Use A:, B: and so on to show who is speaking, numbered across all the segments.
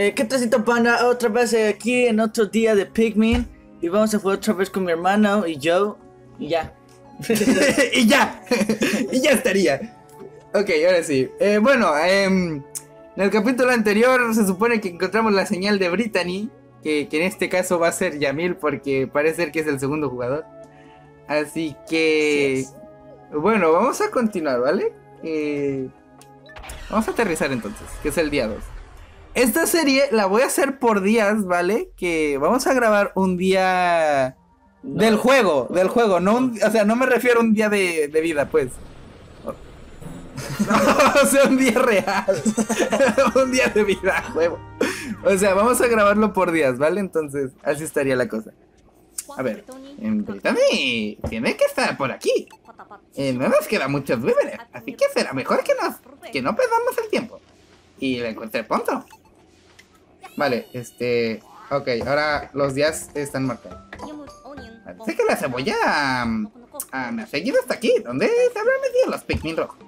A: Eh, ¿Qué tracito panda? Otra vez aquí en otro día de Pikmin. Y vamos a jugar otra vez con mi hermano y yo. Y ya.
B: y ya. y ya estaría. Ok, ahora sí. Eh, bueno, em, en el capítulo anterior se supone que encontramos la señal de Brittany. Que, que en este caso va a ser Yamil porque parece ser que es el segundo jugador. Así que... Bueno, vamos a continuar, ¿vale? Eh, vamos a aterrizar entonces, que es el día 2. Esta serie la voy a hacer por días, ¿vale? Que vamos a grabar un día
A: No.
B: del juego, del juego, no un- o sea, no me refiero a un día de, de vida, pues. No, o sea, un día real. un día de vida, juego. O sea, vamos a grabarlo por días, ¿vale? Entonces, así estaría la cosa. A ver, en Brittany tiene que estar por aquí. Eh, no nos queda muchos víveres, así que será mejor que, nos, que no perdamos el tiempo. Y la encuentre pronto. Vale, este... Ok, ahora los días están marcados. Parece que la cebolla mm, ah, me ha seguido hasta aquí. ¿Dónde se habrán metido los Pikmin rojos?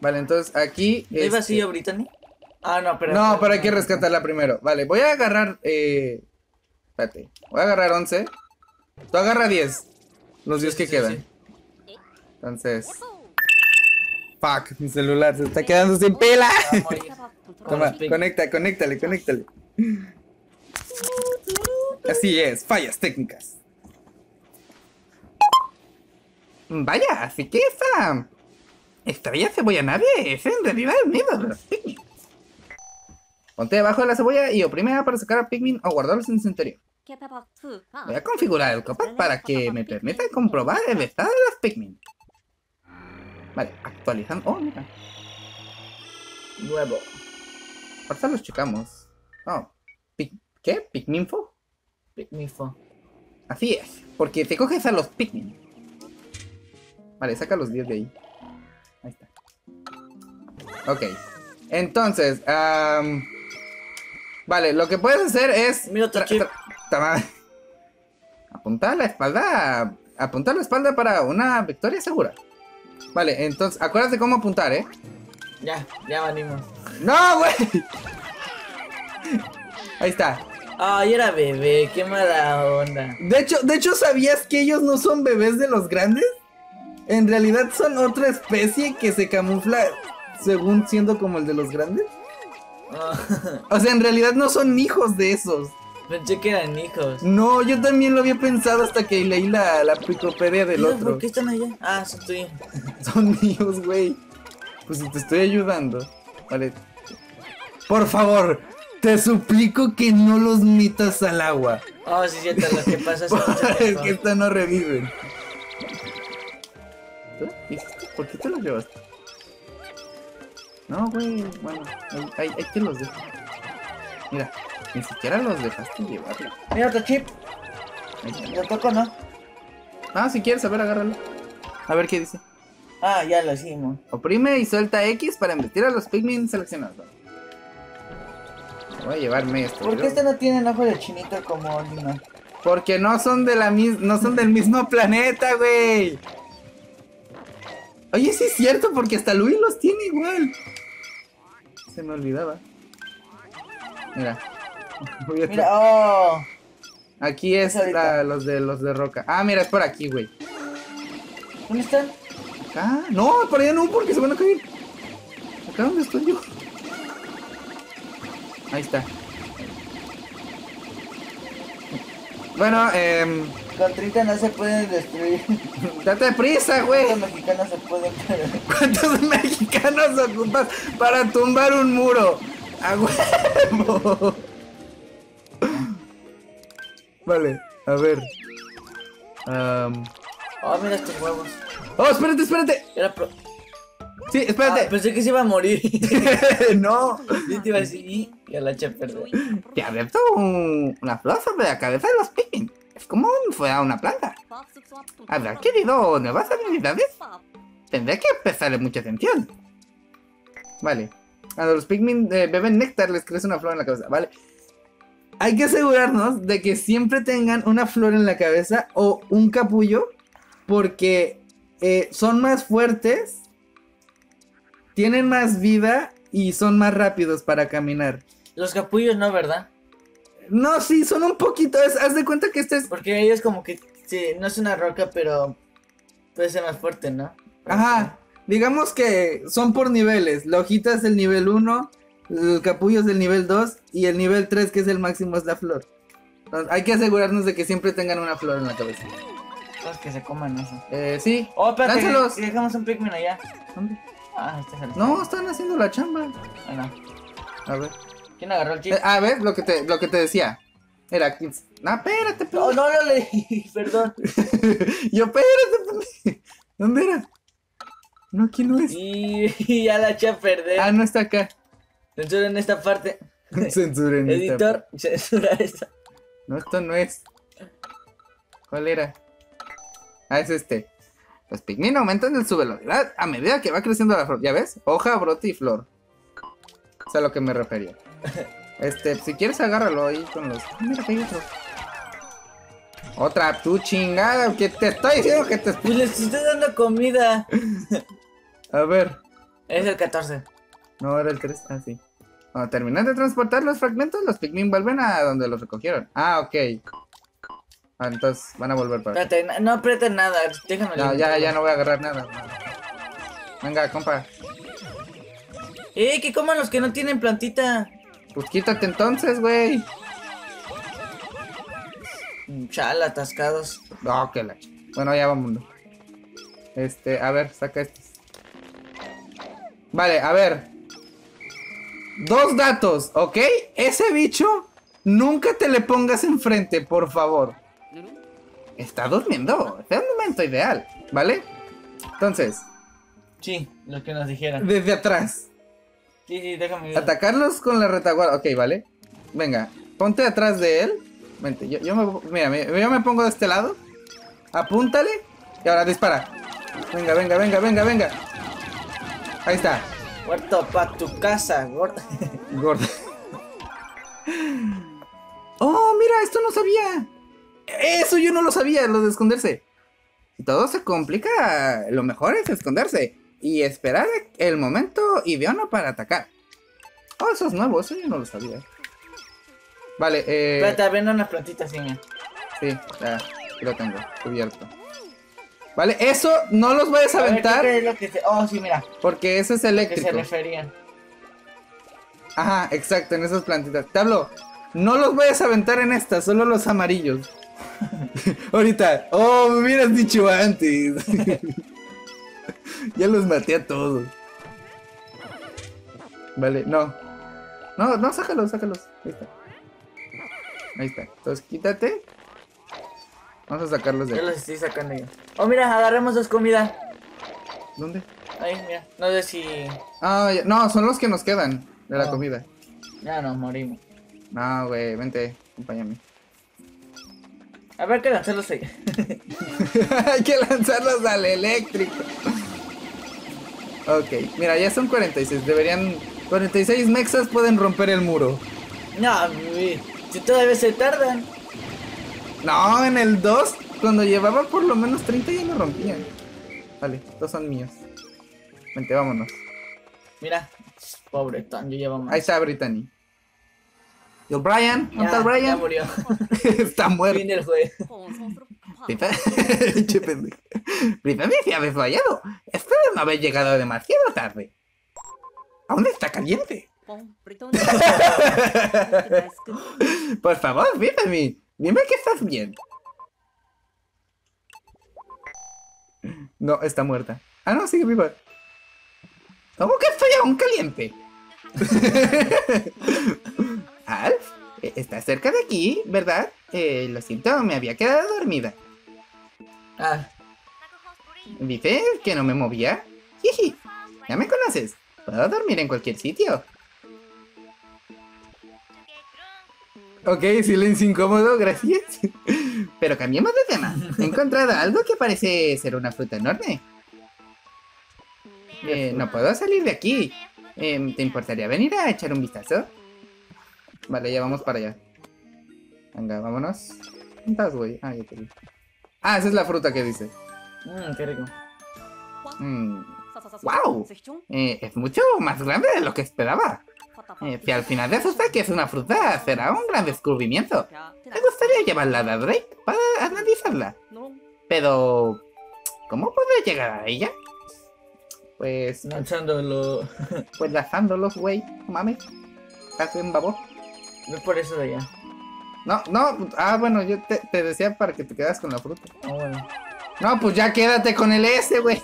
B: Vale, entonces aquí...
A: ¿No hay
B: este-
A: vacío, Brittany? Ah, no, pero.
B: no, pero hay que rescatarla primero. Vale, voy a agarrar. Eh... Espérate. Voy a agarrar 11. Tú agarra 10. Los 10 que
A: sí,
B: quedan.
A: sí.
B: Entonces. Fuck, mi celular se está quedando sin pila. Toma, conecta, conéctale, conéctale. Así es, fallas técnicas. Vaya, así que esa. Esta bella cebolla nave es en realidad el nido de los Pikmin. Ponte debajo de la cebolla y oprime A para sacar a Pikmin o guardarlos en su interior. Voy a configurar el copa para que me permita comprobar el estado de los Pikmin. Vale, actualizando. Oh, mira.
A: Nuevo.
B: Ahorita los checamos. Oh, Pic- ¿qué? ¿Pikminfo?
A: Pikminfo.
B: Así es, porque te coges a los Pikmin. Vale, saca los 10 de ahí. Ahí está. Ok. Entonces, vale, lo que puedes hacer es.
A: Mira
B: tra-. Apuntar la espalda. Apuntar la espalda para una victoria segura. Vale, entonces, acuérdate cómo apuntar, ¿eh?
A: Ya, ya venimos.
B: ¡No, güey! Ahí está.
A: Ay, era bebé, qué mala onda.
B: De hecho, de hecho, ¿sabías que ellos no son bebés de los grandes? En realidad son otra especie que se camufla según siendo como el de los grandes.
A: Ah,
B: O sea, en realidad no son hijos de esos.
A: Pensé que eran hijos.
B: No, yo también lo había pensado hasta que leí la, la Wikipedia del otro.
A: ¿Por qué están allá? Ah, son tuyos.
B: Son míos, güey. Pues si te estoy ayudando. Vale. Por favor, te suplico que no los metas al agua.
A: Oh, sí, cierto, lo que pasa es que
B: que esta no reviven. ¿Tú? ¿Por qué te los llevaste? No, güey, bueno, ahí, ahí, ahí te los dejo. Mira, ni siquiera los dejaste llevarlo.
A: Mira otro chip. ¿Lo toco no?
B: Ah, si quieres, a ver, agárralo. A ver qué dice.
A: Ah, ya lo hicimos.
B: Oprime y suelta X para embestir a los Pikmin seleccionados. Voy a llevarme esto.
A: ¿Por qué este no tiene ojo de chinito como Lina?
B: Porque no son de la mis no son del mismo planeta, güey. Oye, sí es cierto, porque hasta Luis los tiene igual. Se me olvidaba. Mira. Voy a-
A: Mira, oh.
B: Aquí es la- los de los de roca. Ah, mira, es por aquí, güey.
A: ¿Dónde están?
B: No, por allá no, porque se van a caer. Acá donde estoy yo. Ahí está. Bueno, eh,
A: Con 30 no se pueden destruir.
B: date prisa, güey.
A: Los mexicanos se pueden perder.
B: ¿Cuántos mexicanos ocupas para tumbar un muro? ¡A huevo! Vale, a ver. Am,
A: Oh, mira estos huevos.
B: Oh, espérate, espérate.
A: Era pro...
B: Sí,
A: Ah,
B: espérate.
A: pensé que se iba a morir.
B: no.
A: Yo te iba a decir y a la eché a perder.
B: Te abierto un- una flor sobre la cabeza de los Pikmin. Es como si fuera una planta.
C: ¿Habrá adquirido nuevas habilidades?
B: Tendré que prestarle mucha atención. Vale. Cuando los Pikmin eh, beben néctar les crece una flor en la cabeza. Vale. Hay que asegurarnos de que siempre tengan una flor en la cabeza o un capullo. Porque eh, son más fuertes. Tienen más vida. y son más rápidos para caminar.
A: Los capullos no, ¿verdad?
B: No, sí, son un poquito. es- haz de cuenta que este es.
A: Porque ellos como que, sí, no es una roca, pero puede ser más fuerte, ¿no?
B: Ajá. Digamos que son por niveles. La hojita es el nivel 1, el capullo es del nivel 2 y el nivel 3, que es el máximo, es la flor. Entonces, hay que asegurarnos de que siempre tengan una flor en la cabeza.
A: Que se coman eso.
B: Eh, sí.
A: Oh, espérate,
B: Lánzalos.
A: dejamos un Pikmin allá.
B: ¿Dónde?
A: Ah, este es el...
B: No, están haciendo la chamba.
A: Bueno,
B: A ver.
A: ¿quién agarró el chip?
B: Eh, a ver, lo que te, lo que te decía. Era 15. No, espérate,
A: No,
B: pendejo.
A: no lo leí, perdón.
B: Yo, espérate, pendejo. ¿Dónde era? No, aquí no es.
A: Y, y ya la eché a perder.
B: Ah, no está acá.
A: Censura en esta parte.
B: Censuren esta
A: Editor, censura esa.
B: No, esto no es. ¿Cuál era? Ah, es este. Los Pikmin aumentan su velocidad a medida que va creciendo la flor. ¿Ya ves? Hoja, brote y flor. Es a lo que me refería. Este, si quieres agárralo ahí con los. Ah, mira, que hay otro. Otra, tu chingada, que te estoy diciendo que te.
A: Pues les estoy dando comida.
B: A ver.
A: Es el 14.
B: No, era el 3. Ah, sí. Cuando terminan de transportar los fragmentos, los Pikmin vuelven a donde los recogieron. Ah, ok. Ah, entonces van a volver para.
A: Espérate, no, no aprieten nada. Déjame
B: No, ya, ya no voy a agarrar nada. Venga, compa.
A: ¡Eh, que coman los que no tienen plantita!
B: Pues quítate entonces, güey.
A: Chala, atascados.
B: No, que la. Bueno, ya vámonos. Este, a ver, saca estos. Vale, a ver. Dos datos, ¿ok? Ese bicho, nunca te le pongas enfrente, por favor. Está durmiendo. Está en un momento ideal, ¿vale? Entonces,
A: Sí, lo que nos dijeron.
B: desde atrás.
A: Sí, sí, déjame ver.
B: Atacarlos con la retaguardia. Ok, vale. Venga, ponte atrás de él. Vente, yo, yo me, mira, me- yo me pongo de este lado. Apúntale. Y ahora dispara. Venga, venga, venga, venga, venga. Ahí está.
A: Huerto pa' tu casa, gordo.
B: Gordo. Oh, mira, esto no sabía. Eso yo no lo sabía, lo de esconderse. Si todo se complica, lo mejor es esconderse. Y esperar el momento idóneo para atacar. Oh, eso es nuevo, eso yo no lo sabía. Vale, eh.
A: Espérate, ven unas plantitas, sí, mira.
B: Sí, ya, aquí lo tengo, cubierto. Vale, eso no los vayas a
A: A ver, ¿qué
B: aventar
A: lo que se... Oh, sí, mira.
B: porque eso es
A: ¿A qué se
B: eléctrico.
A: referían?
B: Ajá, exacto, en esas plantitas. Te hablo, no los vayas a aventar en estas, solo los amarillos. Ahorita, oh, me hubieras dicho antes. ya los maté a todos. Vale, no. No, no, sácalos, sácalos. Ahí está. Ahí está. Entonces, quítate. Vamos a sacarlos de
A: Yo
B: aquí.
A: los estoy sacando yo. Oh, mira, agarremos dos comidas.
B: ¿Dónde?
A: Ahí, mira. No sé si...
B: Ah, ya- no, son los que nos quedan de la comida.
A: Ya nos morimos.
B: No, güey, vente, acompáñame.
A: A ver, que lanzarlos ahí.
B: Hay que lanzarlos al eléctrico. Ok, mira, ya son 46. Deberían. 46 mexas pueden romper el muro.
A: no, si todavía se tardan.
B: No, en el 2, cuando llevaba por lo menos 30 ya lo rompían. Vale, estos son míos. Vente, vámonos.
A: Mira. Pobre Tom, yo llevo más.
B: Ahí está Brittany. ¿Y el Brian? ¿Dónde está el
A: Ya
B: Brian?
A: murió.
B: está muerto.
A: fin del juego.
B: Che pendejo. Brittany se ha fallado. Espero no haber llegado demasiado tarde. Aún está caliente. Por favor, Brittany, dime que estás bien. No, está muerta. Ah, no, sigue viva. ¿Cómo que estoy aún caliente? Alf, eh, estás cerca de aquí, ¿verdad? Eh, lo siento, me había quedado dormida.
A: Ah,
B: ¿Dices que no me movía? Jiji, ya me conoces. Puedo dormir en cualquier sitio. Ok, silencio incómodo, gracias. Pero cambiemos de tema. He encontrado algo que parece ser una fruta enorme. Eh, no puedo salir de aquí. Em, ¿Te importaría venir a echar un vistazo? Vale, ya vamos para allá. Venga, vámonos. ¿Dónde estás, güey? Ah, ya te vi. Ah, esa es la fruta que dice.
A: mmm, qué rico.
B: Mm,
C: ¡Wow! Eh, es mucho más grande de lo que esperaba. Eh, si al final resulta que es una fruta, será un gran descubrimiento. Me gustaría llevarla a Drake para analizarla. Pero... ¿Cómo podré llegar a ella? Pues...
A: Lanzándolo.
C: Pues lanzándolos, güey. Mames. Casi un babón.
A: No es por eso de allá.
B: No, no, ah, bueno, yo te, te decía para que te quedas con la fruta.
A: Ah, bueno.
B: No, pues ya quédate con el S, güey.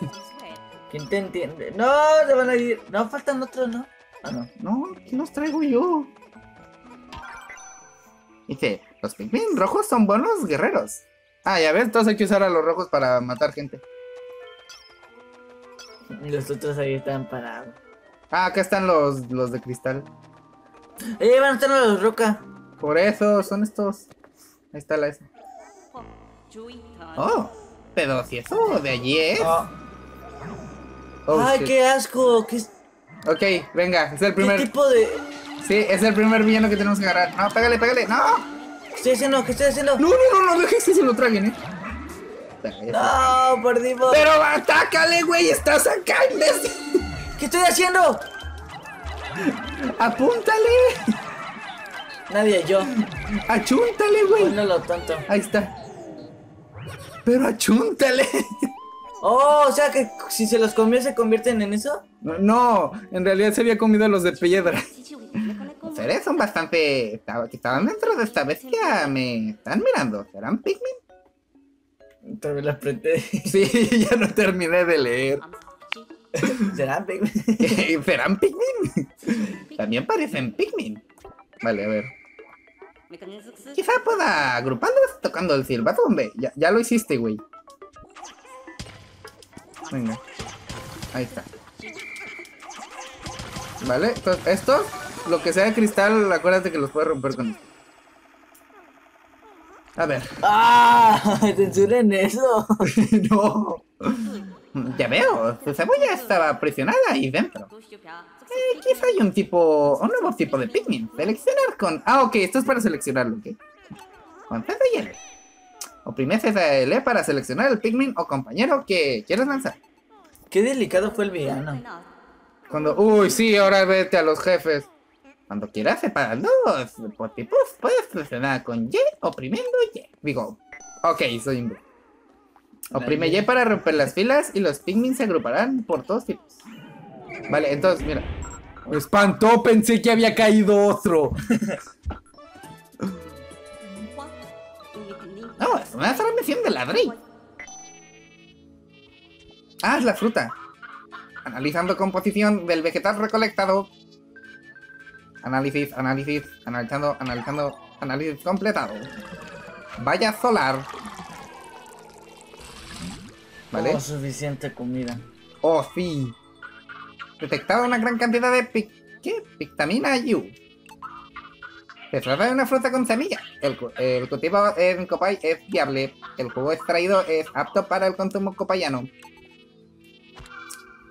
A: ¿Quién te entiende? No, se van a ir. No, faltan otros, ¿no? Ah, no.
B: No, ¿qué los traigo yo? Dice, los Pikmin rojos son buenos guerreros. Ah, ya ves, entonces hay que usar a los rojos para matar gente.
A: Los otros ahí están parados.
B: Ah, acá están los, los de cristal.
A: Eh, van a estar los roca.
B: Por eso, son estos. Ahí está la S.
C: Oh, pero si eso de allí es...
A: Ah.
B: Oh,
A: Ay,
B: shit.
A: qué asco. ¿Qué,
B: Ok, venga, es el
A: ¿Qué
B: primer.
A: tipo de.?
B: Sí, es el primer villano que tenemos que agarrar. No, pégale, pégale. No.
A: ¿Qué estoy haciendo? ¿Qué estoy haciendo?
B: No, no, no, no dejes que se lo traguen, eh.
A: No, perdimos.
B: Pero atácale, güey, estás acá, imbécil.
A: ¿Qué estoy haciendo?
B: Apúntale.
A: Nadie, yo.
B: Achúntale, güey.
A: Bueno, lo tonto.
B: Ahí está. Pero achúntale.
A: Oh, o sea que si se los comió se convierten en eso.
B: No, en realidad se había comido a los de piedra.
C: Los seres son bastante... que estaban dentro de esta bestia. Me están mirando. ¿Serán Pikmin?
A: Tal vez las apreté.
B: Sí, ya no terminé de leer.
A: ¿Serán Pikmin?
C: ¿Serán Pikmin? También parecen Pikmin.
B: Vale, a ver.
C: Quizá pueda agruparlos tocando el silbato, hombre.
B: Ya, ya lo hiciste, güey. Venga. Ahí está. Vale, entonces estos, lo que sea de cristal, acuérdate que los puedes romper con esto. A ver.
A: ¡Ah! ¡Censuren eso!
B: no.
C: Ya veo, su cebolla estaba aprisionada ahí dentro. Eh, quizá hay un tipo, un nuevo tipo de Pikmin. Seleccionar con...
B: Ah, ok, esto es para seleccionarlo, ok.
C: con C y L. Oprime Z L para seleccionar el Pikmin o compañero que quieras lanzar.
A: Qué delicado fue el villano.
B: Cuando. Uy, sí, ahora vete a los jefes.
C: Cuando quieras separarlos por tipos, puedes presionar con Y oprimiendo Y.
B: Digo, ok, soy imbécil. Oprime Y para romper las filas y los Pikmin se agruparán por todos tipos. Vale, entonces, mira. Me espantó, pensé que había caído otro.
C: No, es una transmisión de la Drake.
B: Ah, es la fruta.
C: Analizando composición del vegetal recolectado. Análisis, análisis, analizando, analizando, análisis completado. Valla solar.
B: ¿Vale?
A: Oh, suficiente comida.
B: Oh, sí.
C: Detectado una gran cantidad de pic... ¿Qué? Pictamina U. Se trata de una fruta con semilla. El, el cultivo en Copay es viable. El jugo extraído es apto para el consumo copayano.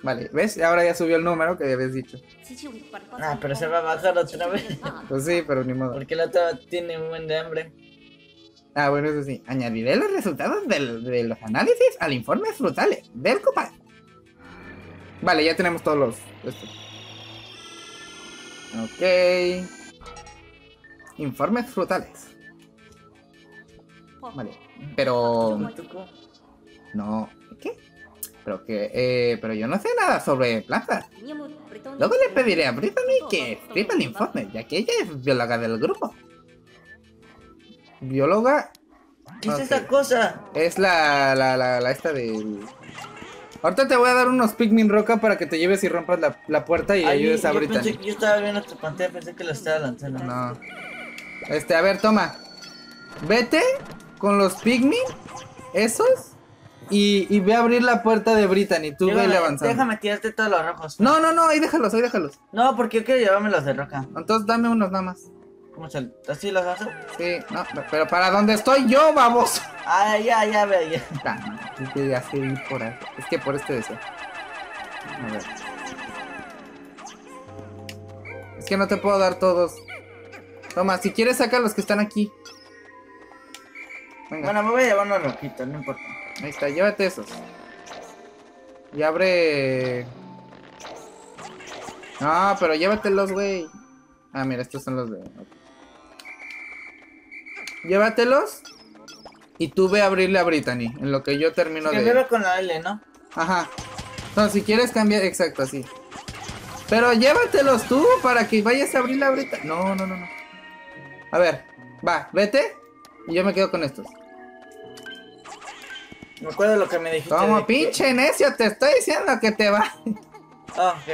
B: Vale, ¿ves? Ahora ya subió el número que habías dicho.
A: Ah, pero se va a bajar otra vez.
B: Pues sí, pero ni modo.
A: Porque la otra tiene un buen de hambre.
B: Ah, bueno, eso sí.
C: Añadiré los resultados del- de los análisis al informe frutales del Copay.
B: Vale, ya tenemos todos los. estos. Ok.
C: Informes frutales. Vale, pero... No... ¿Qué? Pero que... Eh, pero yo no sé nada sobre plantas. Luego le pediré a Brittany que escriba el informe, ya que ella es bióloga del grupo.
B: Bióloga
A: ¿Qué es esa cosa?
B: es la, la, la, la esta del. Ahorita te voy a dar unos Pikmin roca para que te lleves y rompas la, la puerta y
A: Ay,
B: ayudes a
A: yo,
B: Brittany.
A: pensé que yo estaba viendo tu pantalla, pensé que lo estaba lanzando.
B: No. Este, a ver, toma. Vete con los Pikmin, esos, y, y ve a abrir la puerta de Brittany. Tú vele avanzando.
A: Déjame tirarte todos los rojos.
B: No, no, no, ahí déjalos, ahí déjalos.
A: No, porque yo quiero llevarme los de roca.
B: Entonces dame unos nada más.
A: ¿Cómo se ¿Así los hace?
B: Sí, no, pero para donde estoy yo, vamos.
A: Ah, ya, ya, veo, ya.
B: Ah, es que ya sé ir por ahí. Es que por este deseo. A ver. Es que no te puedo dar todos. Toma, si quieres saca los que están aquí. Venga,
A: Bueno, me voy a llevar unos rojitos, no importa.
B: ahí está, llévate esos. Y abre... No, pero llévatelos, güey. Ah, mira, estos son los de... Llévatelos. Y tú ve a abrirle a Brittany. En lo que yo termino
A: de... con la L, ¿no?
B: Ajá. Entonces, si quieres cambiar... Exacto, así. Pero llévatelos tú para que vayas a abrirle a Brittany. No, no, no, no. A ver. Va, vete. Y yo me quedo con estos.
A: Me acuerdo lo que me dijiste.
B: Como pinche necio, te estoy diciendo que te va.
A: Ah, ok.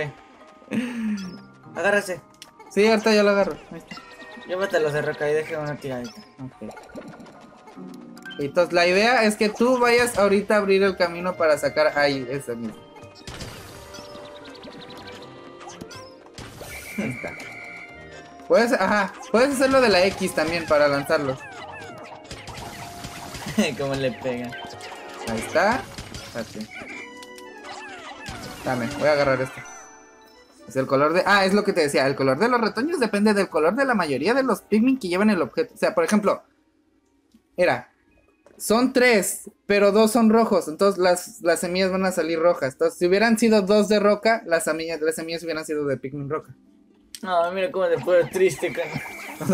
A: Agárrase.
B: Sí, ahorita yo lo agarro.
A: Ahí está. Llévatelo de roca y déjame una tiradita.
B: Ok. Entonces la idea es que tú vayas ahorita a abrir el camino para sacar ahí ese mismo. Ahí está. Puedes, ajá, puedes hacerlo de la X también para lanzarlos.
A: Como le pegan.
B: Ahí está. Dame, voy a agarrar esto. Es el color de... Ah, es lo que te decía. El color de los retoños depende del color de la mayoría de los Pikmin que llevan el objeto. O sea, por ejemplo... Era... Son tres, pero dos son rojos. Entonces las, las semillas van a salir rojas. Entonces, si hubieran sido dos de roca, las semillas, las semillas hubieran sido de Pikmin roca.
A: No, mira cómo te puedo triste,
B: cara.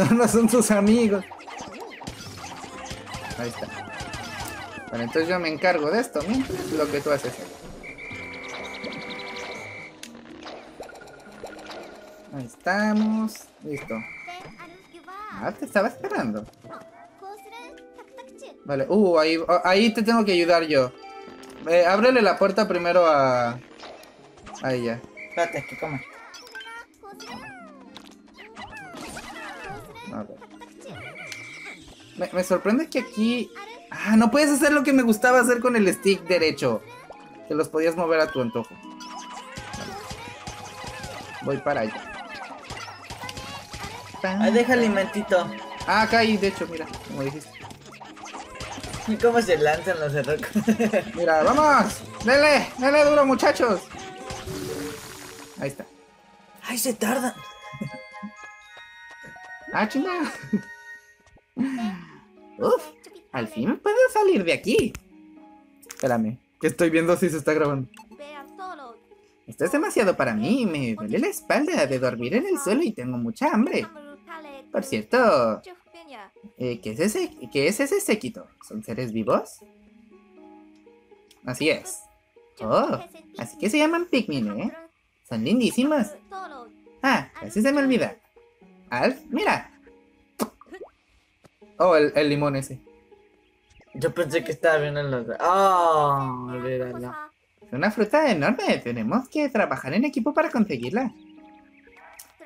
B: no son tus amigos. Ahí está. Bueno, entonces yo me encargo de esto mientras lo que tú haces. Ahí estamos. Listo. Ah, te estaba esperando. Vale, uh, ahí, te tengo que ayudar yo. Eh, ábrele la puerta primero a... A ella.
A: Espérate, que coma.
B: A ver. Me, me sorprende que aquí Ah, no puedes hacer lo que me gustaba hacer con el stick derecho. Que los podías mover a tu antojo. Voy para allá.
A: Ahí deja alimentito.
B: Ah, acá hay, de hecho, mira, como dijiste.
A: ¿Y cómo se lanzan los cerrocos?
B: mira, vamos. Dele, dele duro, muchachos. Ahí está.
A: Ay, se tarda.
B: ah, chingada. Uf. Al fin puedo salir de aquí. Espérame, que estoy viendo si se está grabando. Esto es demasiado para mí. Me duele la espalda de dormir en el suelo y tengo mucha hambre. Por cierto, eh, ¿qué, es ese, ¿qué es ese séquito? ¿Son seres vivos? Así es. Oh, así que se llaman Pikmin, ¿eh? Son lindísimos. Ah, casi se me olvida. Alf, mira. Oh, el, el limón ese.
A: Yo pensé que estaba viendo los... ¡Oh!
B: Es una fruta enorme. Tenemos que trabajar en equipo para conseguirla.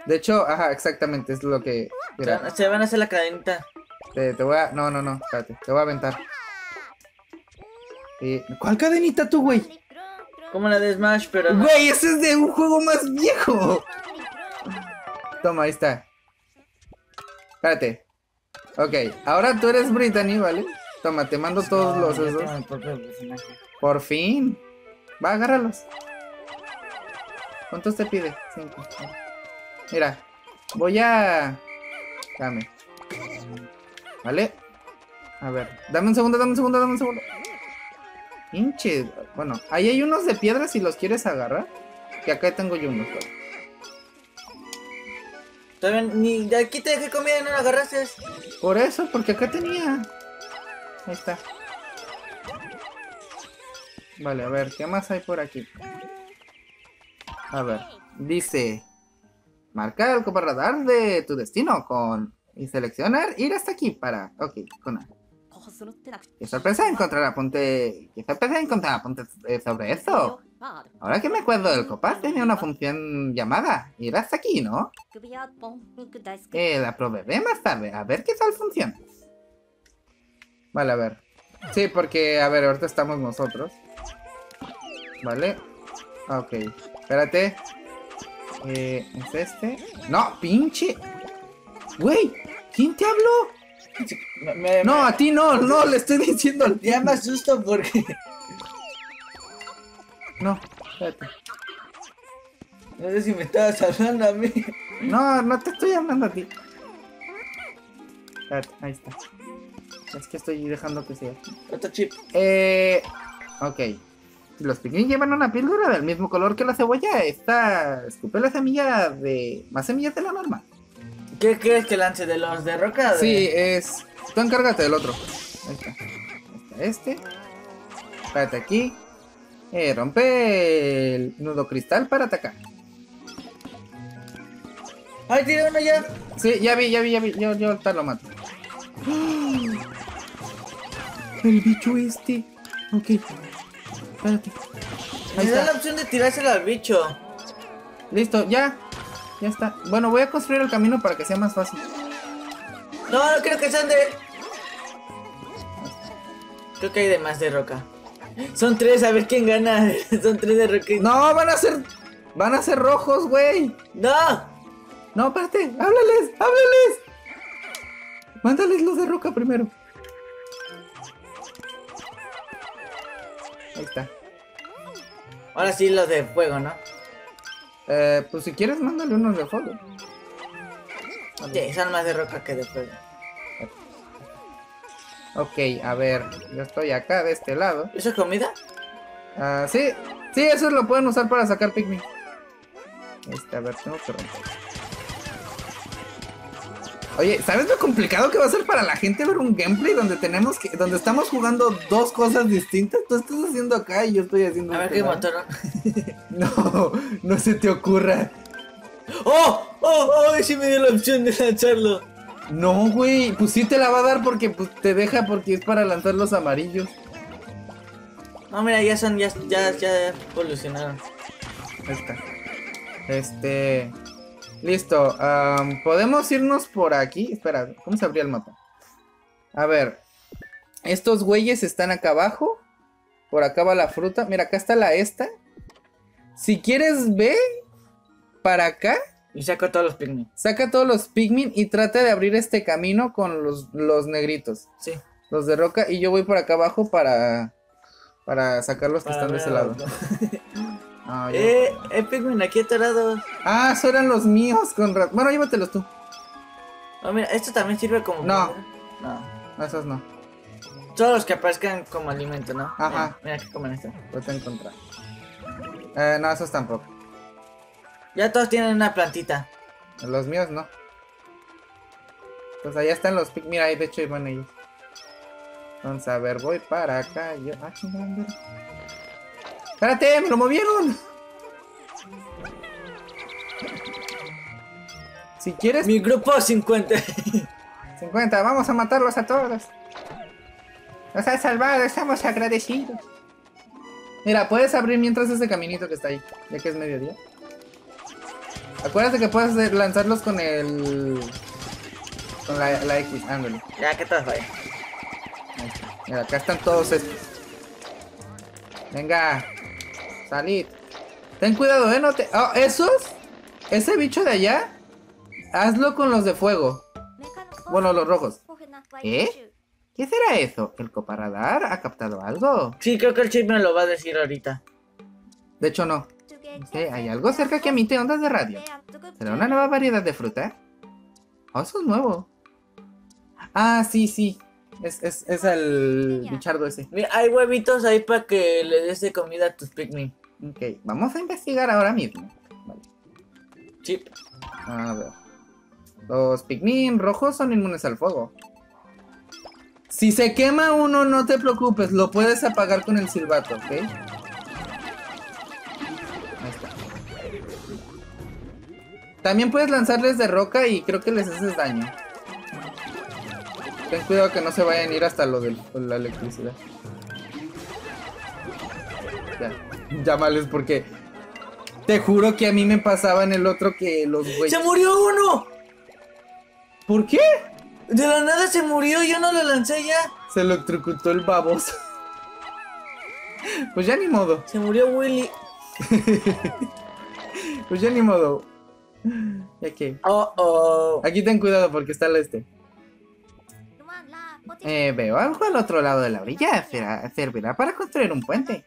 B: De hecho, ajá, exactamente, es lo que...
A: Se van a hacer la cadenita.
B: Te, voy a... No, no, no, espérate, te voy a aventar. ¿Cuál cadenita tú, güey?
A: Como la de Smash, pero...
B: Güey, ese es de un juego más viejo. Toma, ahí está. Espérate. Ok, ahora tú eres Brittany, ¿vale? Toma, te mando todos los esos. Por fin. Va, agárralos. ¿Cuántos te pide? Cinco. Mira, voy a... Dame. ¿Vale? A ver, dame un segundo, dame un segundo, dame un segundo. Pinche. Bueno, ahí hay unos de piedra si los quieres agarrar. Que acá tengo yo unos.
A: También, ni de aquí te dejé comida y no la agarraste.
B: Por eso, porque acá tenía. Ahí está. Vale, a ver, ¿qué más hay por aquí? A ver, dice... Marcar el copa de tu destino con... Y seleccionar ir hasta aquí para... Ok, con A. Qué sorpresa encontrar apunte... Qué sorpresa encontrar apunte sobre eso. Ahora que me acuerdo, el copaz tenía una función llamada. Ir hasta aquí, ¿no? Eh, la proveeré más tarde. A ver qué tal funciona. Vale, a ver. Sí, porque, a ver, ahorita estamos nosotros. Vale. Ok. Espérate. Eh, ¿Es este? No, pinche. Güey, ¿quién te habló? no, a ti no, no, le estoy diciendo al
A: Ya me asusto porque...
B: No, espérate.
A: No sé si me estabas hablando a mí.
B: No, no te estoy hablando a ti. Espérate, ahí está. Es que estoy dejando que sea.
A: Otro chip.
B: Eh. Ok. Los Pikmin llevan una píldora del mismo color que la cebolla. Esta escupe la semilla de. más semillas de la normal.
A: ¿Qué crees que lance de los de roca?
B: Sí, es. Tú encárgate del otro. Ahí está. Ahí está este. Espérate aquí. Eh, rompe el nudo cristal para atacar.
A: ¡Ay, tiene uno ya!
B: Sí, ya vi, ya vi, ya vi. Yo, yo ahorita lo mato. El bicho este. Ok. Espérate.
A: Me da la opción de tirárselo al bicho.
B: Listo, ya. Ya está. Bueno, voy a construir el camino para que sea más fácil.
A: No, no creo que sean de... Creo que hay de más de roca. Son tres, a ver quién gana. Son tres de roca.
B: No, van a ser. Van a ser rojos, güey.
A: ¡No!
B: No, espérate. Háblales, háblales. Mándales los de roca primero. Ahí está.
A: Ahora sí los de fuego, ¿no?
B: Eh, pues si quieres, mándale unos de fuego.
A: Sí, son más de roca que de fuego.
B: Ok, a ver, yo estoy acá de este lado.
A: ¿Eso es comida?
B: Ah, sí, sí, eso lo pueden usar para sacar Pikmin. Este, a ver, tengo que romper. Oye, ¿sabes lo complicado que va a ser para la gente ver un gameplay donde tenemos que, donde estamos jugando dos cosas distintas? Tú estás haciendo acá y yo estoy haciendo
A: A ver qué mataron.
B: No, no se te ocurra.
A: ¡Oh! ¡Oh! ¡Oh! Sí me dio la opción de lanzarlo.
B: No, güey, pues sí te la va a dar porque pues, te deja porque es para lanzar los amarillos.
A: No, mira, ya son, ya, ya, ya evolucionaron.
B: Ahí está. Este. Listo. Podemos irnos por aquí. Espera, ¿cómo se abría el mapa? A ver. Estos güeyes están acá abajo. Por acá va la fruta. Mira, acá está la esta. Si quieres, ve para acá.
A: Y saco todos los pigmen.
B: Saca todos los Pikmin y trata de abrir este camino con los, los negritos.
A: Sí.
B: Los de roca. Y yo voy por acá abajo para. Para sacar los que
A: Para
B: están de ese lado. Ah, ya.
A: eh, eh, pigmen aquí atorados.
B: Ah, esos eran los míos con ra- Bueno, llévatelos tú.
A: Oh, mira, esto también sirve como.
B: No.
A: comida. No.
B: No, esos no.
A: Todos los que aparezcan como alimento, ¿no?
B: Ajá.
A: Mira, mira que comen esto.
B: Los he encontrado. Eh, no, esos tampoco.
A: Ya todos tienen una plantita.
B: Los míos no. Pues allá están los pic. Mira, ahí de hecho iban ellos. Entonces, a ver, voy para acá. Yo. Ah, chingada. ¡Espérate! ¡Me lo movieron! Si quieres,
A: Mi grupo 50.
B: 50, vamos a matarlos a todos. Nos has salvado, estamos agradecidos. Mira, puedes abrir mientras ese caminito que está ahí, ya que es mediodía. Acuérdate que puedes lanzarlos con el. con la, la X, ándale.
A: ya, que todos vayan.
B: Mira, acá están todos estos. Venga, salid. Ten cuidado, eh, no te. Oh, esos. Ese bicho de allá. Hazlo con los de fuego.
D: Bueno, los rojos.
B: ¿Eh? ¿Qué será eso? ¿El coparadar ha captado algo?
A: Sí, creo que el chip me lo va a decir ahorita.
B: De hecho, no. ¿Hay algo cerca que emite ondas de radio? ¿Será una nueva variedad de fruta? Oh, eso es nuevo. Ah, sí, sí. Es, es, es el bichardo ese.
A: Mira, hay huevitos ahí para que le des de comida a tus pigmen.
B: Ok, vamos a investigar ahora mismo. Vale.
A: Chip.
B: A ver. Los Pikmin rojos son inmunes al fuego. Si se quema uno, no te preocupes, lo puedes apagar con el silbato, ¿ok? Ahí está. También puedes lanzarles de roca y creo que les haces daño. Ten cuidado que no se vayan a ir hasta lo de la electricidad. Ya, llámales porque te juro que a mí me pasaba en el otro que los güeyes.
A: ¡Se murió uno!
B: ¿Por qué?
A: De la nada se murió, yo no lo lancé ya.
B: Se electrocutó el baboso. Pues ya ni modo.
A: Se murió Willy.
B: Pues ya ni modo. Ya que.
A: Oh, oh.
B: Aquí ten cuidado porque está el este. Eh, veo algo al otro lado de la orilla. Será- servirá para construir un puente.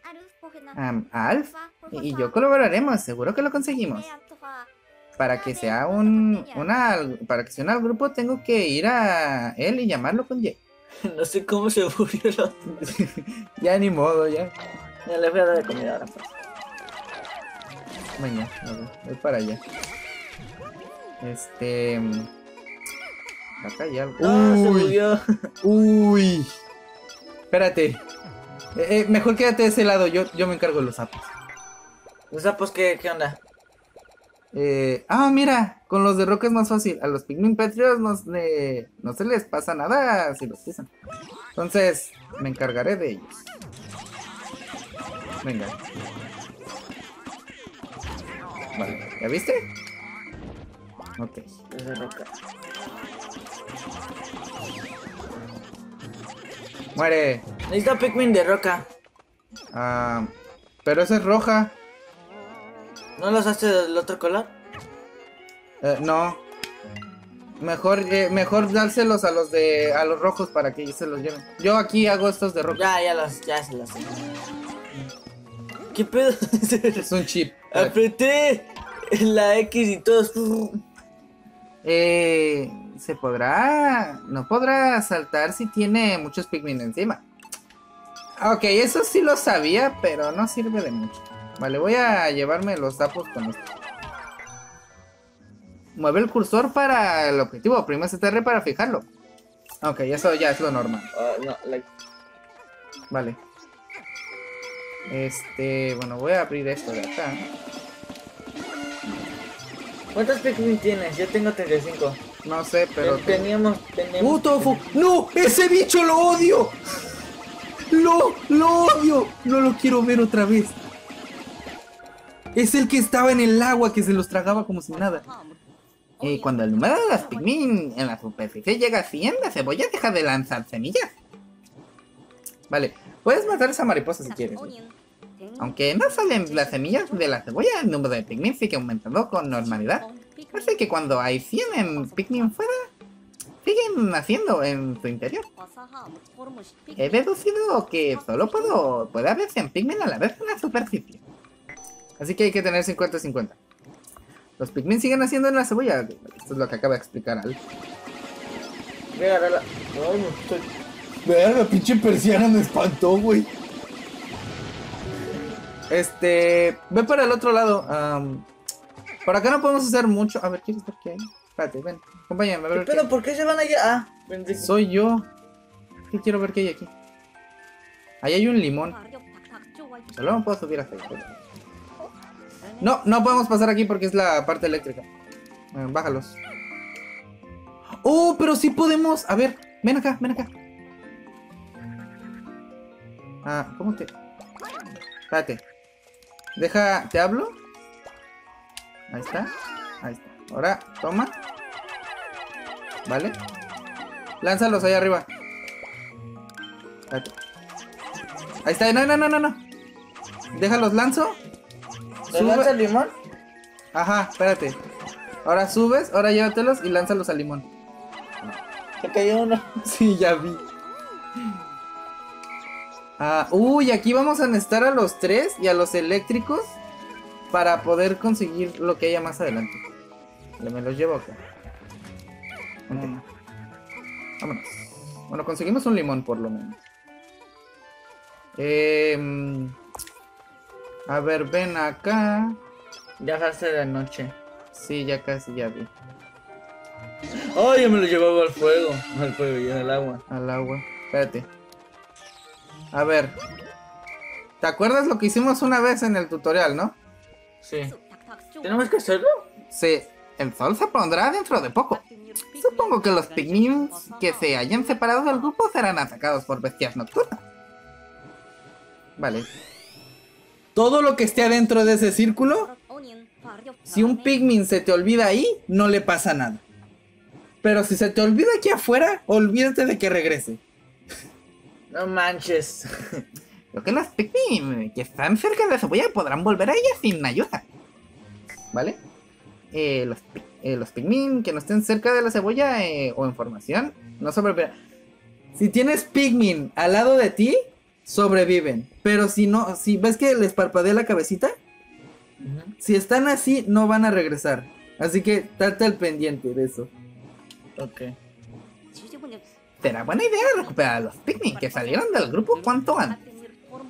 B: Alf y yo colaboraremos. Seguro que lo conseguimos. Para que sea un. Una, para que sea un al grupo, tengo que ir a él y llamarlo con Y.
A: No sé cómo se murió el otro.
B: ya ni modo, ya.
A: Ya le voy a dar de comida ahora. Pues.
B: Ver, voy para allá. Este... Acá hay algo.
A: Uy.
B: Uy. Espérate. Eh, eh, mejor quédate de ese lado, yo, yo me encargo de los sapos.
A: ¿Los sapos qué, qué onda?
B: Eh, ah, mira, con los de roca es más fácil. A los Pikmin Patriots no, no se les pasa nada si los pisan. Entonces, me encargaré de ellos. Venga. Vale, ¿ya viste? Ok.
A: Es de roca.
B: Muere.
A: Necesito Pikmin de roca.
B: Ah, pero esa es roja.
A: ¿No los hace del otro color?
B: Eh, no. Mejor, eh, mejor dárselos a los de a los rojos para que se los lleven. Yo aquí hago estos de rojo.
A: Ya, ya los, ya se los. ¿Qué pedo?
B: es un chip.
A: Apreté la X y todos.
B: Eh, se podrá, no podrá saltar si tiene muchos Pikmin encima. Ok, eso sí lo sabía, pero no sirve de mucho. Vale, voy a llevarme los sapos con esto. Mueve el cursor para el objetivo. Prima STR para fijarlo. Ok, eso ya es lo normal.
A: Ah,
B: vale. Este, bueno, voy a abrir esto de acá.
A: ¿Cuántos Pikmin tienes? Yo tengo 35.
B: No sé, pero...
A: Teníamos... teníamos...
B: ¡Uh, ¡No! ¡Ese bicho lo odio! ¡Lo, lo odio! No lo quiero ver otra vez. Es el que estaba en el agua que se los tragaba como si nada. Y cuando el número de las Pikmin en la superficie llega a 100, la cebolla deja de lanzar semillas. Vale, puedes matar a esa mariposa si quieres. Aunque no salen las semillas de la cebolla, el número de Pikmin sigue aumentando con normalidad. Así que cuando hay 100 en Pikmin fuera, siguen naciendo en su interior. He deducido que solo puedo, puede haber 100 Pikmin a la vez en la superficie. Así que hay que tener 50-50. Los Pikmin siguen haciendo en la cebolla. Esto es lo que acaba de explicar Al.
A: Mira, la... Ay,
B: estoy... la pinche persiana me espantó, güey. Este... Ve para el otro lado. Por acá no podemos hacer mucho. A ver, ¿quieres ver qué hay? Espérate, ven. Acompáñame a ver.
A: Pero, ¿por qué se van allá? Ah,
B: Soy yo. ¿Qué quiero ver qué hay aquí? Ahí hay un limón. Solo no puedo subir hasta ahí. No, no podemos pasar aquí porque es la parte eléctrica. bájalos. Oh, pero sí podemos. A ver, ven acá, ven acá. Ah, ¿cómo te...? Espérate. Deja, ¿te hablo? Ahí está. Ahí está. Ahora, toma. ¿Vale? Lánzalos ahí arriba. Espérate. Ahí está. No, no, no, no, no. Déjalos, lanzo.
A: ¿Le lanza el limón?
B: Ajá, espérate. Ahora subes, ahora llévatelos y lánzalos al limón.
A: Se cayó uno.
B: Sí, ya vi. Ah, uy, aquí vamos a necesitar a los tres y a los eléctricos para poder conseguir lo que haya más adelante. Me los llevo acá. Mm. Vámonos. Bueno, conseguimos un limón por lo menos. Eh, a ver, ven acá.
A: Ya hace de noche.
B: Sí, ya casi, ya vi.
A: Ay, yo me lo llevaba al fuego. Al fuego y al agua.
B: Al agua. Espérate. A ver. ¿Te acuerdas lo que hicimos una vez en el tutorial, no?
A: Sí. ¿Tenemos que hacerlo?
B: Sí. El sol se pondrá dentro de poco. Supongo que los pigmins que se hayan separado del grupo serán atacados por bestias nocturnas. Vale todo lo que esté adentro de ese círculo, si un Pikmin se te olvida ahí, no le pasa nada. Pero si se te olvida aquí afuera, olvídate de que regrese.
A: No manches.
B: Lo que los Pikmin que están cerca de la cebolla podrán volver a ella sin ayuda. ¿Vale? Eh, los, eh, los Pikmin que no estén cerca de la cebolla eh, o en formación, no sobrevivirán. Si tienes Pikmin al lado de ti, sobreviven. Pero si no, si ves que les parpadea la cabecita, si están así, no van a regresar. Así que date al pendiente de eso.
A: Ok.
B: Será buena idea recuperar a los Pikmin que salieron del grupo cuanto antes.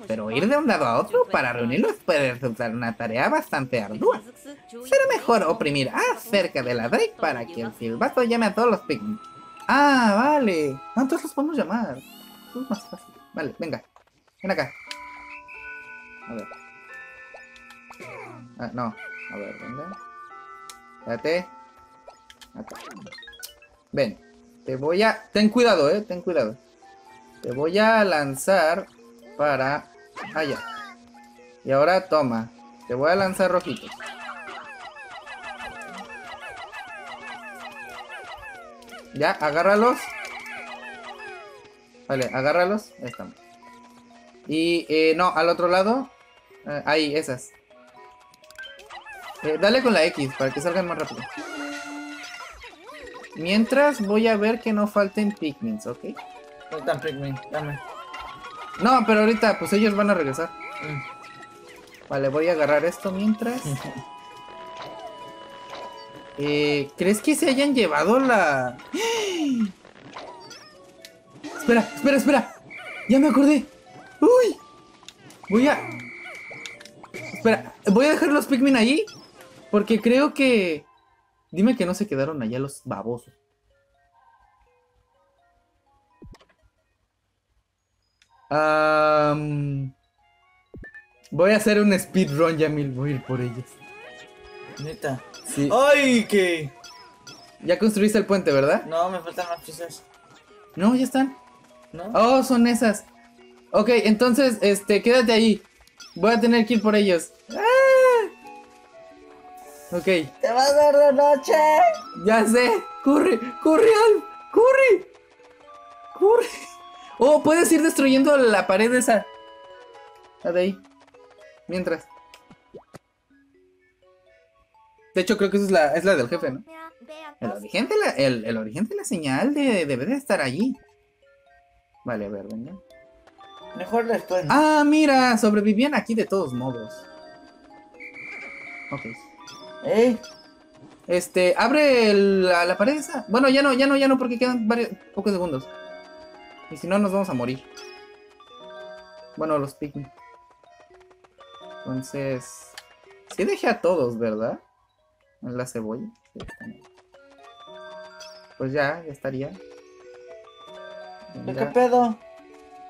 B: Pero ir de un lado a otro para reunirlos puede resultar una tarea bastante ardua. Será mejor oprimir A cerca de la Drake para que el silbato llame a todos los Pikmin. Ah, vale. Ah, entonces los podemos llamar. es más fácil. Vale, venga. Ven acá. A ver. Ah, no. A ver, venga. Espérate. Ven. Te voy a... Ten cuidado, eh. Ten cuidado. Te voy a lanzar para allá. Y ahora toma. Te voy a lanzar rojitos. Ya, agárralos. Vale, agárralos. Ahí estamos. Y eh, no, al otro lado. Eh, ahí, esas. Eh, dale con la X para que salgan más rápido. Mientras voy a ver que no falten Pikmins, ¿ok?
A: Faltan Pikmin, dame.
B: No, pero ahorita pues ellos van a regresar. Mm. Vale, voy a agarrar esto mientras. Eh, ¿Crees que se hayan llevado la...? Espera, espera, espera. Ya me acordé. Uy. Voy a... Espera, voy a dejar los Pikmin ahí. Porque creo que... Dime que no se quedaron allá los babosos. Voy a hacer un speedrun, Yamil. Voy a ir por ellos.
A: Neta.
B: Sí.
A: ¡Ay, qué!
B: Ya construiste el puente, ¿verdad?
A: No, me faltan más piezas.
B: No, ya están.
A: ¿No?
B: Oh, son esas. Ok, entonces, este, quédate ahí. Voy a tener que ir por ellos. ¡Ah! Ok.
A: ¡Te vas a ver de noche!
B: Ya sé. ¡Corre! ¡Corre, Al! ¡Corre! ¡Corre! Oh, puedes ir destruyendo la pared esa. La de ahí. Mientras. De hecho, creo que esa es la, es la del jefe, ¿no? El origen de la, el, origen de la señal de, debe de estar allí. Vale, a ver, venga.
A: Mejor después.
B: Ah, mira, sobrevivían aquí de todos modos. Ok.
A: ¿Eh?
B: Este, abre la, la, pared esa. Bueno, ya no, ya no, ya no, porque quedan varios, pocos segundos. Y si no, nos vamos a morir. Bueno, los Pikmin. Entonces... Sí dejé a todos, ¿verdad? En la cebolla. pues ya, ya estaría.
A: ¿Qué pedo?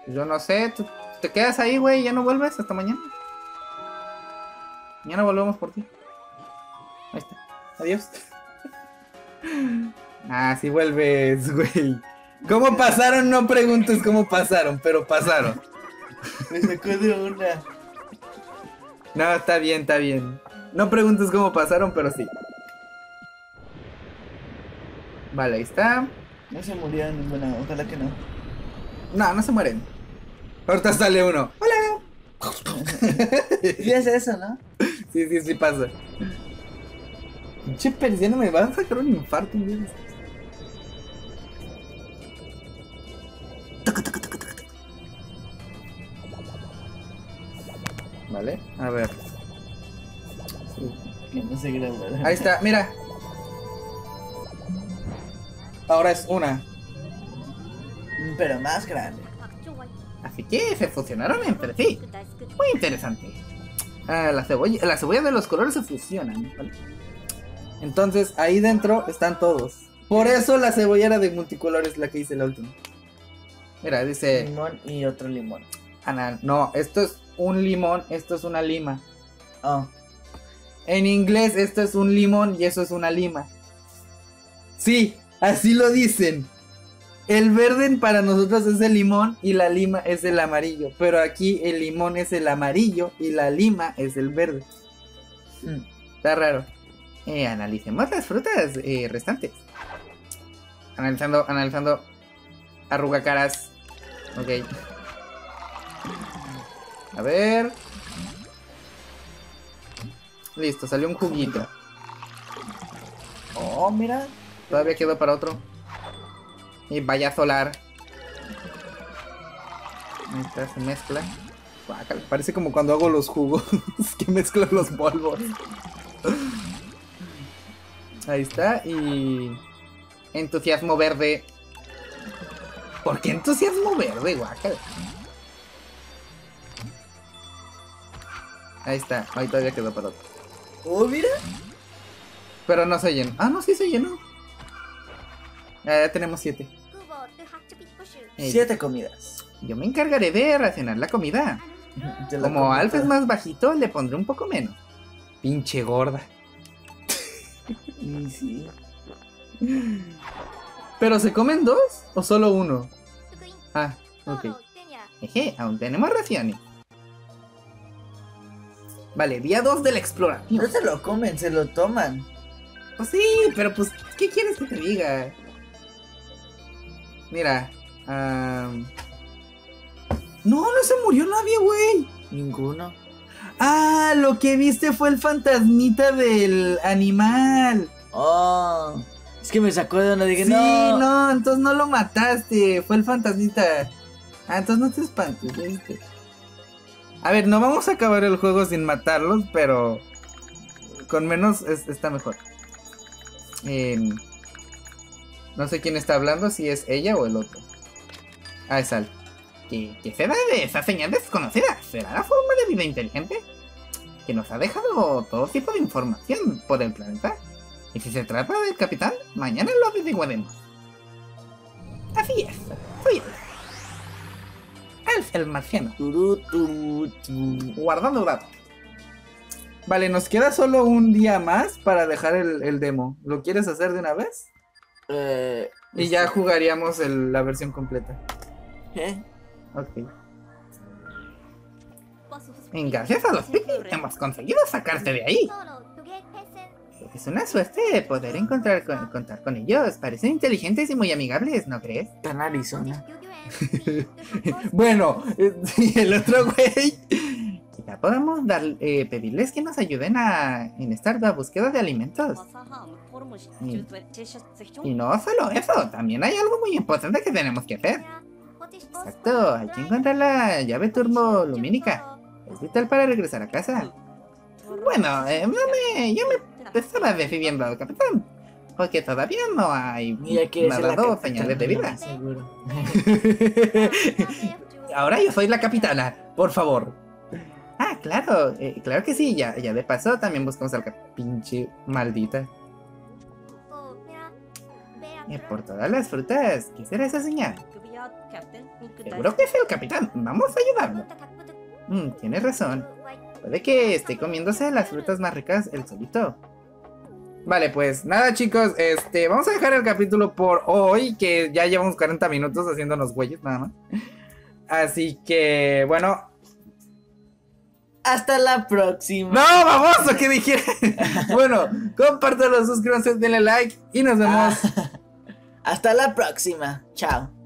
B: Yo no sé, ¿tú te quedas ahí, güey, ya no vuelves hasta mañana. No volvemos por ti. Ahí está. Adiós. ah, sí vuelves, güey. ¿Cómo pasaron? No preguntes cómo pasaron, pero pasaron.
A: Me sacó de una.
B: No, está bien, está bien. No preguntes cómo pasaron, pero sí. Vale, ahí está.
A: No se murieron, bueno, ojalá que no.
B: No, no se mueren. Ahorita sale uno. ¡Hola!
A: sí es eso, ¿no?
B: Sí, sí, sí pasa. Che, no me va a sacar un infarto un día. A ver. Ahí está, mira. Ahora es una.
A: Pero más grande.
B: Así que se fusionaron entre sí. Muy interesante. Ah, la, cebolla, la cebolla de los colores se fusionan. Entonces ahí dentro están todos. Por eso la cebollera de multicolores la que hice la última. Mira, dice...
A: Limón y otro limón.
B: Ana, no, esto es un limón, esto es una lima.
A: Oh.
B: En inglés esto es un limón y eso es una lima. Sí, así lo dicen. El verde para nosotros es el limón y la lima es el amarillo. Pero aquí el limón es el amarillo y la lima es el verde. Mm, está raro. Eh, analicemos las frutas eh, restantes. Analizando, analizando. Arruga caras. Ok. A ver. Listo, salió un juguito.
A: Oh, mira.
B: Todavía quedó para otro. Y vaya solar. Ahí está, se mezcla. Parece como cuando hago los jugos que mezclo los polvos. Ahí está, y... Entusiasmo verde. ¿Por qué entusiasmo verde, guacal? Ahí está, ahí todavía quedó para otro.
A: Oh, mira.
B: Pero no se llenó. Ah, no, sí se llenó. Ah, ya tenemos siete.
A: Siete comidas.
B: Yo me encargaré de racionar la comida. Como Alf es más bajito, le pondré un poco menos. Pinche gorda.
A: sí.
B: ¿Pero se comen dos o solo uno? Ah, ok. Jeje, aún tenemos raciones. Vale, día 2 de la exploración.
A: No se lo comen, se lo toman.
B: Pues sí, pero pues, ¿qué quieres que te diga? Mira, no, no se murió nadie, güey.
A: Ninguno.
B: Ah, lo que viste fue el fantasmita del animal.
A: Oh, es que me sacó de donde dije,
B: sí,
A: no.
B: no, entonces no lo mataste, fue el fantasmita. Ah, entonces no te espantes, ¿viste? A ver, no vamos a acabar el juego sin matarlos, pero con menos está mejor. no sé quién está hablando, si es ella o el otro. Ah, es Al.
C: ¿Qué, ¿Qué será de esa señal desconocida? ¿Será la forma de vida inteligente? Que nos ha dejado todo tipo de información por el planeta. Y si se trata del capitán, mañana lo averiguaremos. Así es, soy él. El marciano. Guardando datos.
B: Vale, nos queda solo un día más para dejar el, demo. ¿Lo quieres hacer de una vez?
A: Eh,
B: y ya este. jugaríamos la versión completa.
A: ¿Eh?
B: Ok.
C: Gracias a los Pikmin hemos conseguido sacarte de ahí. Es una suerte poder encontrar contar con ellos. Parecen inteligentes y muy amigables, ¿no crees?
A: Tan Arizona.
B: bueno, el otro güey.
C: Ya podemos dar, eh, pedirles que nos ayuden a, en esta búsqueda de alimentos. Y, y, no solo eso, también hay algo muy importante que tenemos que hacer. Exacto, hay que encontrar la llave turbulumínica. Es vital para regresar a casa. Bueno, eh, yo, me, yo me estaba decidiendo, capitán. Porque todavía no hay dado señales de vida. Ahora yo soy la capitana, por favor. Ah, claro, eh, claro que sí, ya, ya de paso también buscamos al pinche maldita. Eh, por todas las frutas, ¿qué será esa señal? Seguro que es el capitán, vamos a ayudarlo. Mm, tienes razón. Puede que esté comiéndose las frutas más ricas el solito.
B: Vale, pues nada chicos, este, vamos a dejar el capítulo por hoy, que ya llevamos 40 minutos haciéndonos güeyes nada más. Así que, bueno.
A: Hasta la próxima.
B: No, vamos, ¿o qué dije? bueno, compártelo, suscríbanse, denle like y nos vemos.
A: Hasta la próxima. Chao.